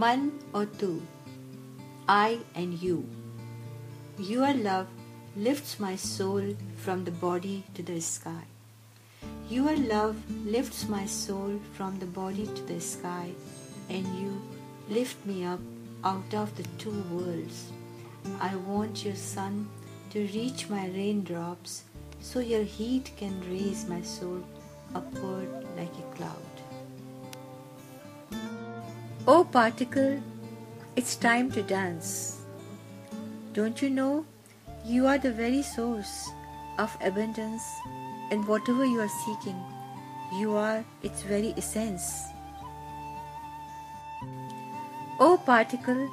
Man or two, I and you. Your love lifts my soul from the body to the sky. Your love lifts my soul from the body to the sky, and you lift me up out of the two worlds. I want your sun to reach my raindrops so your heat can raise my soul upward Oh, particle, it's time to dance. Don't you know you are the very source of abundance, and whatever you are seeking, you are its very essence. Oh, particle,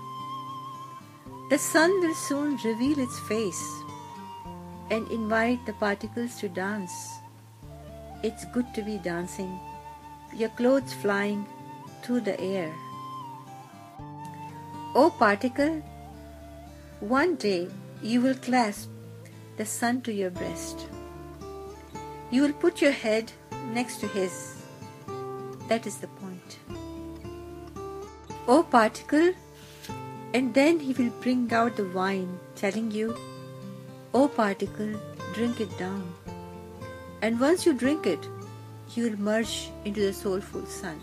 the sun will soon reveal its face and invite the particles to dance. It's good to be dancing, your clothes flying through the air. Oh, particle, one day you will clasp the sun to your breast. You will put your head next to his. That is the point. O particle, and then he will bring out the wine, telling you, O particle, drink it down. And once you drink it, you will merge into the soulful sun.